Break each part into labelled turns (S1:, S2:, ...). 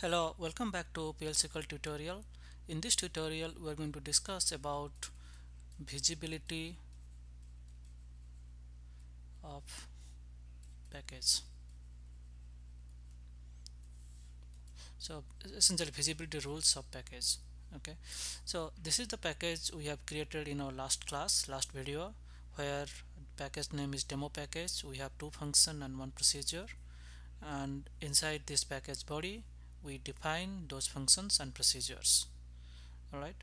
S1: Hello, welcome back to PLSQL tutorial. In this tutorial, we are going to discuss about visibility of package. So essentially visibility rules of package. Okay, so this is the package we have created in our last class, last video, where package name is demo package. We have two function and one procedure, and inside this package body we define those functions and procedures. All right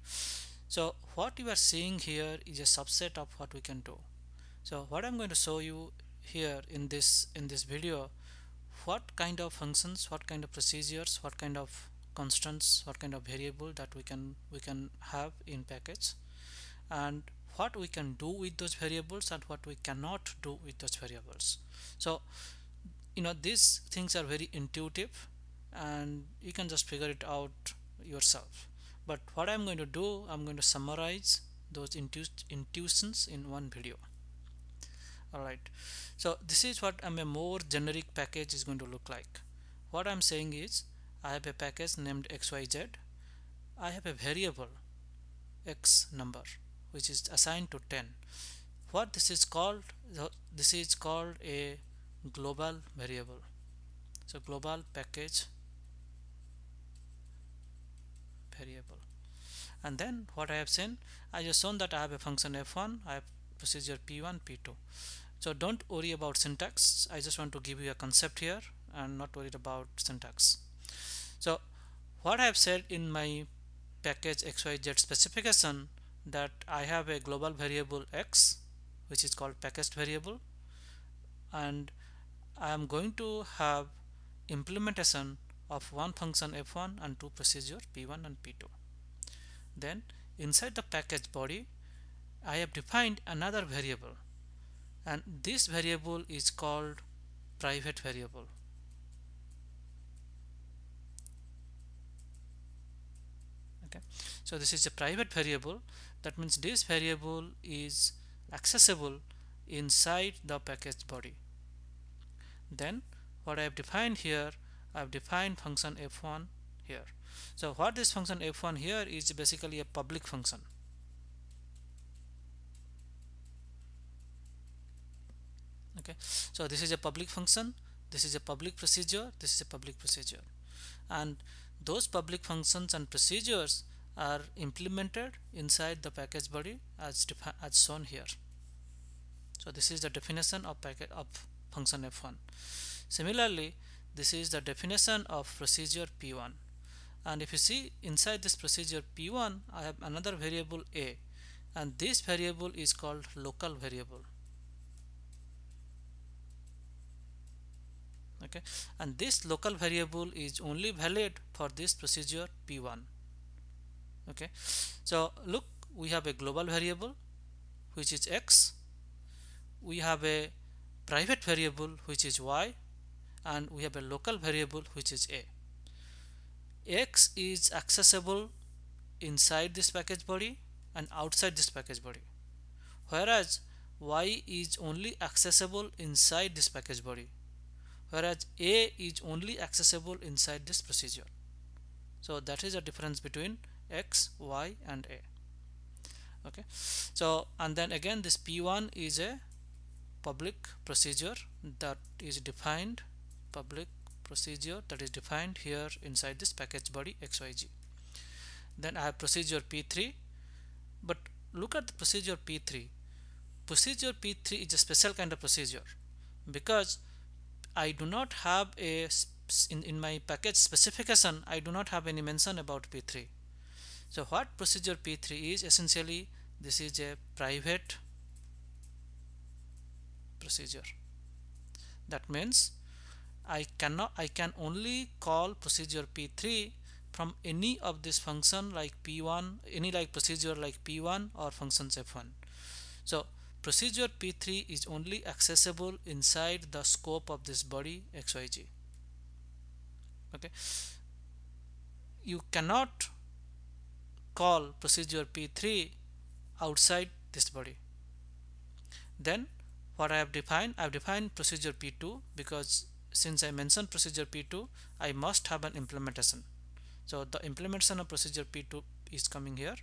S1: so what you are seeing here is a subset of what we can do. So what I'm going to show you here in this in this video what kind of functions what kind of procedures what kind of constants what kind of variable that we can we can have in package and what we can do with those variables and what we cannot do with those variables. So you know these things are very intuitive and you can just figure it out yourself. But what I'm going to do I'm going to summarize those intu intuitions in one video. Alright. So this is what I'm a more generic package is going to look like. What I'm saying is I have a package named xyz I have a variable x number which is assigned to 10 what this is called this is called a global variable. So global package variable. And then what I have seen I just shown that I have a function f1 I have procedure p1 p2 so don't worry about syntax. I just want to give you a concept here and not worried about syntax. So what I have said in my package xyz specification that I have a global variable x which is called packaged variable and I am going to have implementation of one function f1 and two procedure p1 and p2 then inside the package body I have defined another variable. And this variable is called private variable. Okay. So this is a private variable. That means this variable is accessible inside the package body. Then what I have defined here I've defined function f1 here. So what this function f1 here is basically a public function. Okay. So this is a public function. This is a public procedure. This is a public procedure. And those public functions and procedures are implemented inside the package body as, as shown here. So this is the definition of packet of function f1 similarly this is the definition of procedure p1 and if you see inside this procedure p1 I have another variable a. And this variable is called local variable. Okay? And this local variable is only valid for this procedure p1 okay? So look we have a global variable which is x. We have a private variable which is y and we have a local variable which is a. X is accessible inside this package body and outside this package body whereas y is only accessible inside this package body whereas a is only accessible inside this procedure. So that is the difference between x y and a. Okay. So and then again this p1 is a public procedure that is defined public procedure that is defined here inside this package body xyz then I have procedure p3 but look at the procedure p3 procedure p3 is a special kind of procedure because I do not have a in, in my package specification I do not have any mention about p3 so what procedure p3 is essentially this is a private procedure. That means I cannot I can only call procedure p3 from any of this function like p1 any like procedure like p1 or functions f1 so procedure p3 is only accessible inside the scope of this body xyz okay? You cannot call procedure p3 outside this body. Then what I have defined I have defined procedure p2 because since I mentioned procedure P2 I must have an implementation. So the implementation of procedure P2 is coming here.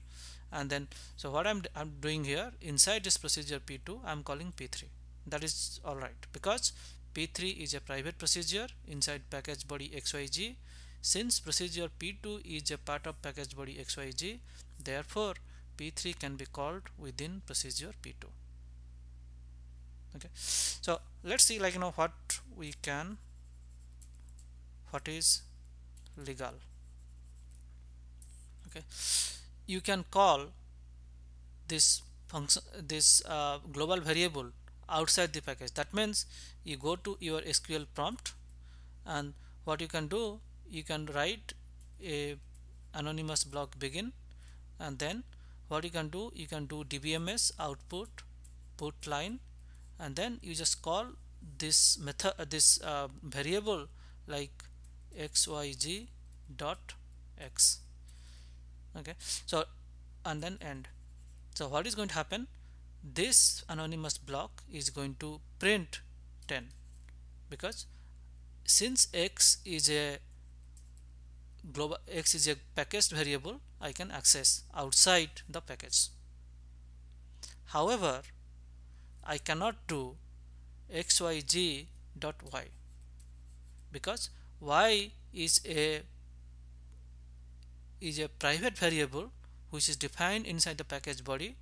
S1: And then so what I'm, I'm doing here inside this procedure P2 I'm calling P3 that is alright because P3 is a private procedure inside package body XYZ since procedure P2 is a part of package body XYZ therefore P3 can be called within procedure P2 okay. So let's see like you know what we can what is legal. Okay. You can call this function this uh, global variable outside the package. That means you go to your SQL prompt and what you can do you can write a anonymous block begin and then what you can do you can do dbms output put line and then you just call this method uh, this uh, variable like xyz dot x. Okay. So and then end. So what is going to happen? This anonymous block is going to print 10 because since x is a global x is a packaged variable I can access outside the package. However I cannot do xyz dot y. Because y is a is a private variable which is defined inside the package body.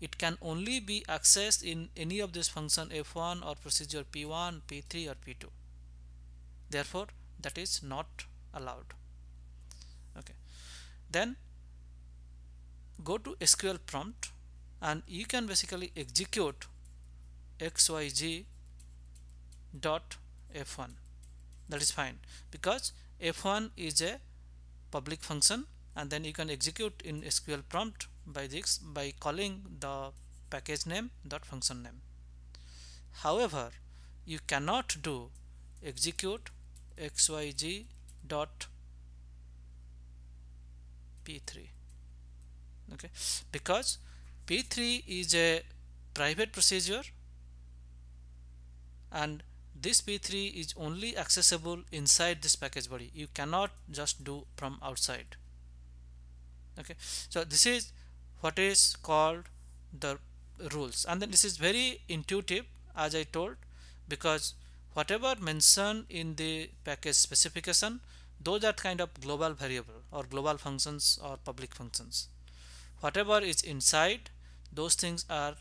S1: It can only be accessed in any of this function f1 or procedure p1 p3 or p2 therefore that is not allowed. Okay. Then go to SQL prompt and you can basically execute xyz dot f1 that is fine. Because f1 is a public function and then you can execute in SQL prompt by this by calling the package name dot function name. However you cannot do execute xyz dot p3 okay? Because p3 is a private procedure and this p3 is only accessible inside this package body. You cannot just do from outside. Okay. So this is what is called the rules. And then this is very intuitive as I told because whatever mentioned in the package specification those are kind of global variable or global functions or public functions. Whatever is inside those things are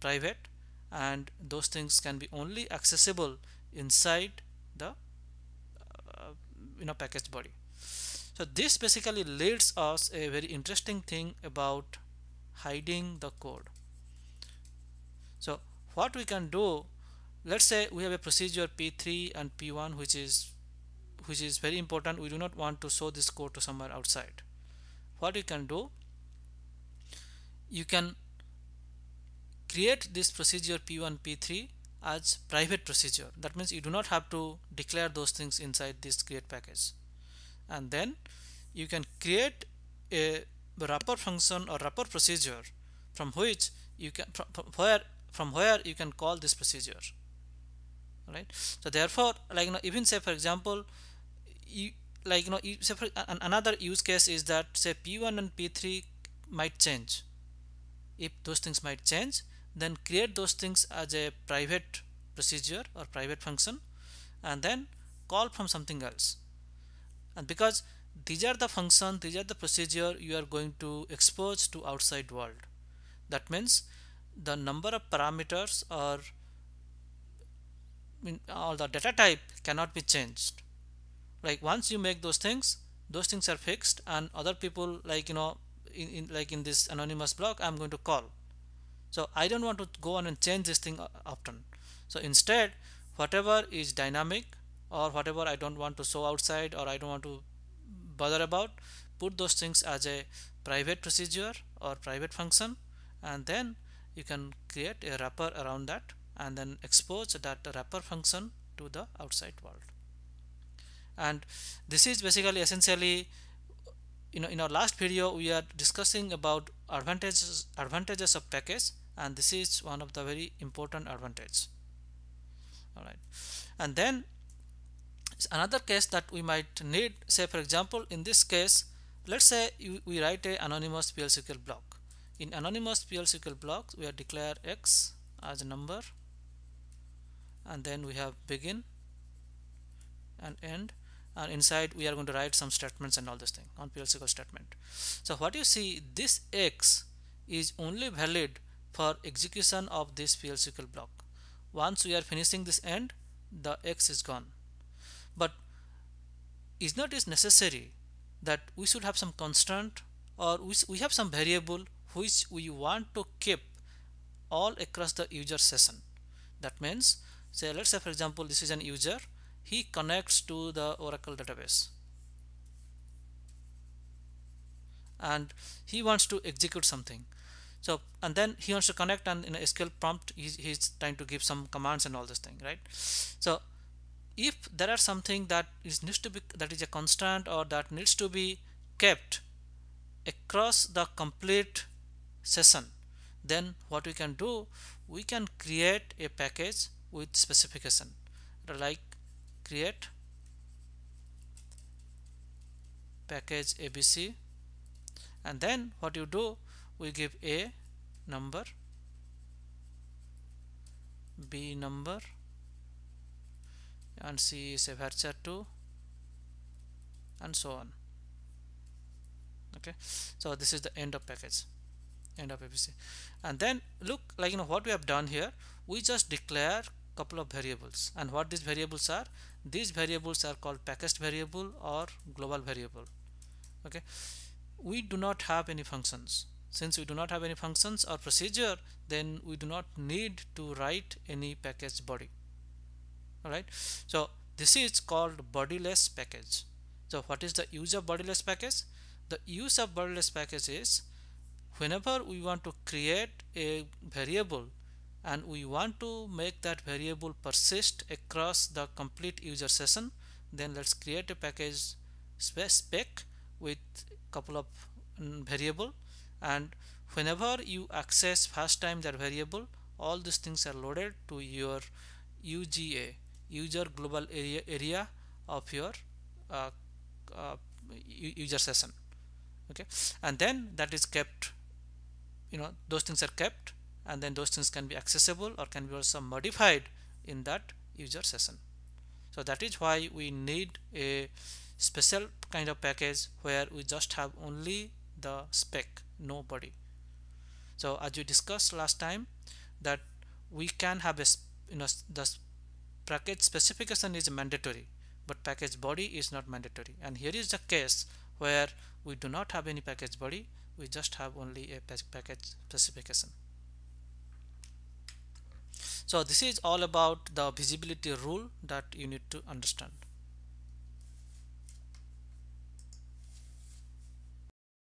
S1: private and those things can be only accessible inside the uh, you know package body. So this basically leads us a very interesting thing about hiding the code. So what we can do let's say we have a procedure p3 and p1 which is which is very important. We do not want to show this code to somewhere outside. What you can do you can create this procedure p1 p3 as private procedure. That means you do not have to declare those things inside this create package. And then you can create a wrapper function or wrapper procedure from which you can from, from where from where you can call this procedure. Right so therefore like you know even say for example you like you know you say for, another use case is that say p1 and p3 might change. If those things might change then create those things as a private procedure or private function and then call from something else. And because these are the function these are the procedure you are going to expose to outside world. That means the number of parameters or all the data type cannot be changed. Like once you make those things those things are fixed and other people like you know in, in like in this anonymous block i'm going to call so I don't want to go on and change this thing uh, often. So instead whatever is dynamic or whatever I don't want to show outside or I don't want to bother about put those things as a private procedure or private function and then you can create a wrapper around that and then expose that wrapper function to the outside world. And this is basically essentially you know in our last video we are discussing about advantages advantages of package and this is one of the very important advantage. All right and then another case that we might need say for example in this case let's say you, we write a anonymous PL/SQL block. In anonymous PL/SQL block we are declare x as a number and then we have begin and end and inside we are going to write some statements and all this thing on PL/SQL statement. So what you see this x is only valid for execution of this PL/SQL block. Once we are finishing this end the x is gone. But is not is necessary that we should have some constant or we, we have some variable which we want to keep all across the user session? That means say let's say for example this is an user. He connects to the Oracle database. And he wants to execute something so and then he wants to connect and in a SQL prompt he's, he's trying to give some commands and all this thing right? So if there are something that is needs to be that is a constant or that needs to be kept across the complete session then what we can do we can create a package with specification. Like create package abc and then what you do we give a number b number and c is a varchar 2 and so on. Okay? So this is the end of package end of abc and then look like you know what we have done here we just declare couple of variables. And what these variables are? These variables are called packaged variable or global variable. Okay? We do not have any functions since we do not have any functions or procedure then we do not need to write any package body. All right so this is called bodiless package. So what is the use of bodiless package? The use of bodiless package is whenever we want to create a variable and we want to make that variable persist across the complete user session then let's create a package spec with couple of mm, variable and whenever you access first time that variable all these things are loaded to your UGA user global area area of your uh, uh, user session. Okay? And then that is kept. You know those things are kept and then those things can be accessible or can be also modified in that user session. So that is why we need a special kind of package where we just have only the spec nobody. So as we discussed last time that we can have a you know the package specification is mandatory but package body is not mandatory. And here is the case where we do not have any package body we just have only a package specification. So this is all about the visibility rule that you need to understand